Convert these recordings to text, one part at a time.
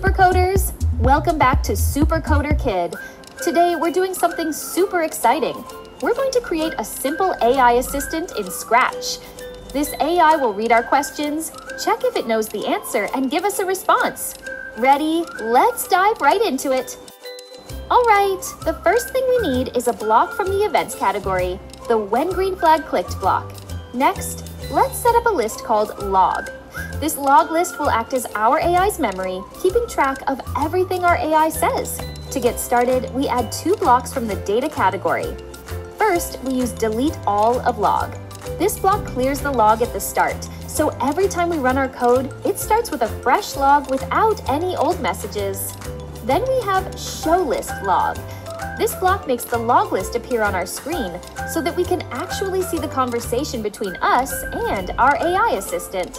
Supercoders! Welcome back to Supercoder Kid. Today we're doing something super exciting. We're going to create a simple AI assistant in Scratch. This AI will read our questions, check if it knows the answer, and give us a response. Ready? Let's dive right into it. All right, the first thing we need is a block from the events category, the when green flag clicked block. Next, let's set up a list called log. This log list will act as our AI's memory, keeping track of everything our AI says. To get started, we add two blocks from the data category. First, we use delete all of log. This block clears the log at the start, so every time we run our code, it starts with a fresh log without any old messages. Then we have show list log. This block makes the log list appear on our screen so that we can actually see the conversation between us and our AI assistant.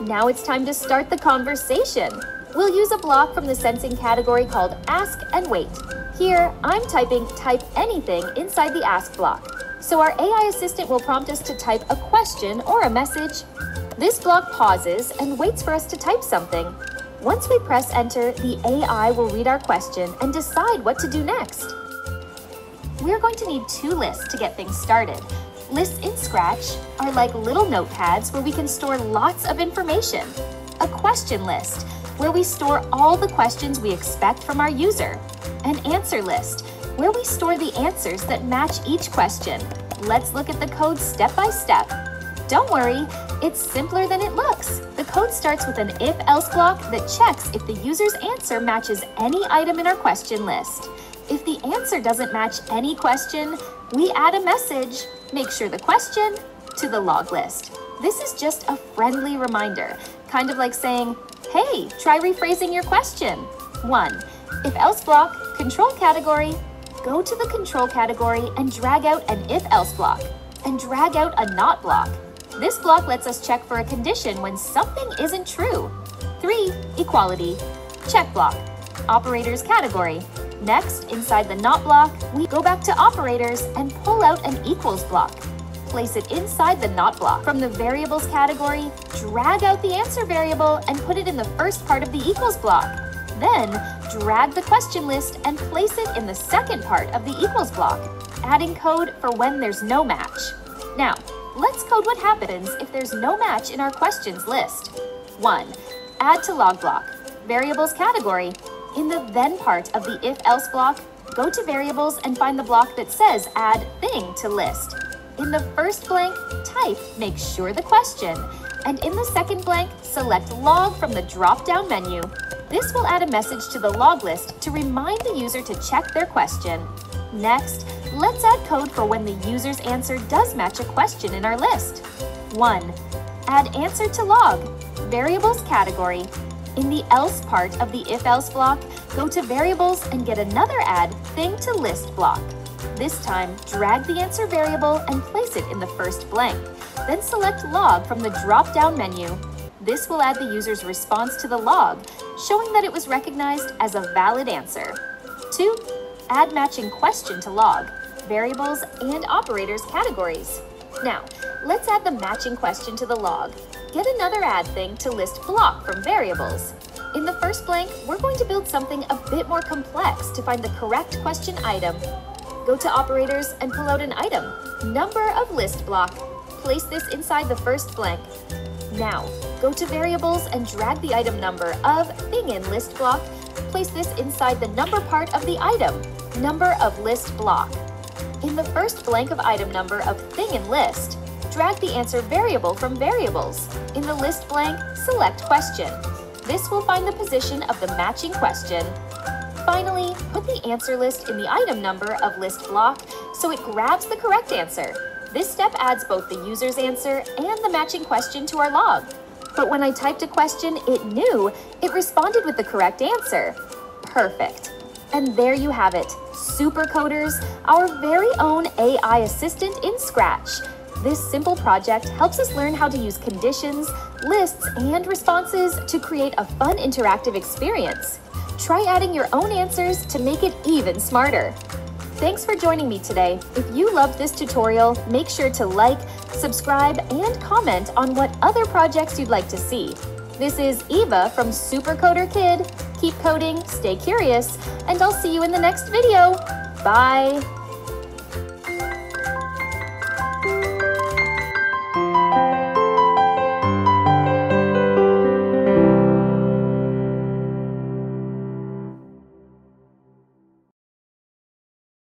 Now it's time to start the conversation. We'll use a block from the sensing category called Ask and Wait. Here, I'm typing type anything inside the Ask block. So our AI assistant will prompt us to type a question or a message. This block pauses and waits for us to type something. Once we press enter, the AI will read our question and decide what to do next. We're going to need two lists to get things started. Lists in Scratch are like little notepads where we can store lots of information. A question list, where we store all the questions we expect from our user. An answer list, where we store the answers that match each question. Let's look at the code step by step. Don't worry, it's simpler than it looks. The code starts with an if-else block that checks if the user's answer matches any item in our question list. If the answer doesn't match any question, we add a message Make sure the question to the log list. This is just a friendly reminder, kind of like saying, hey, try rephrasing your question. 1. If else block, control category, go to the control category and drag out an if else block, and drag out a not block. This block lets us check for a condition when something isn't true. 3. Equality. Check block. Operators category. Next, inside the not block, we go back to operators and pull out an equals block. Place it inside the not block. From the variables category, drag out the answer variable and put it in the first part of the equals block. Then, drag the question list and place it in the second part of the equals block, adding code for when there's no match. Now, let's code what happens if there's no match in our questions list. 1. Add to log block. Variables category, in the then part of the if-else block, go to variables and find the block that says add thing to list. In the first blank, type make sure the question, and in the second blank, select log from the drop-down menu. This will add a message to the log list to remind the user to check their question. Next, let's add code for when the user's answer does match a question in our list. 1. Add answer to log, variables category, in the else part of the if-else block, go to variables and get another add thing to list block. This time, drag the answer variable and place it in the first blank. Then select log from the drop-down menu. This will add the user's response to the log, showing that it was recognized as a valid answer. 2. Add matching question to log, variables, and operators categories. Now, let's add the matching question to the log. Get another add thing to list block from variables. In the first blank, we're going to build something a bit more complex to find the correct question item. Go to operators and pull out an item, number of list block. Place this inside the first blank. Now, go to variables and drag the item number of thing in list block. Place this inside the number part of the item, number of list block. In the first blank of item number of thing in list, drag the answer variable from variables. In the list blank, select question. This will find the position of the matching question. Finally, put the answer list in the item number of list block so it grabs the correct answer. This step adds both the user's answer and the matching question to our log. But when I typed a question it knew, it responded with the correct answer. Perfect. And there you have it, Supercoders, our very own AI assistant in Scratch. This simple project helps us learn how to use conditions, lists, and responses to create a fun interactive experience. Try adding your own answers to make it even smarter. Thanks for joining me today. If you loved this tutorial, make sure to like, subscribe, and comment on what other projects you'd like to see. This is Eva from Supercoder Kid. keep coding, stay curious, and I'll see you in the next video. Bye!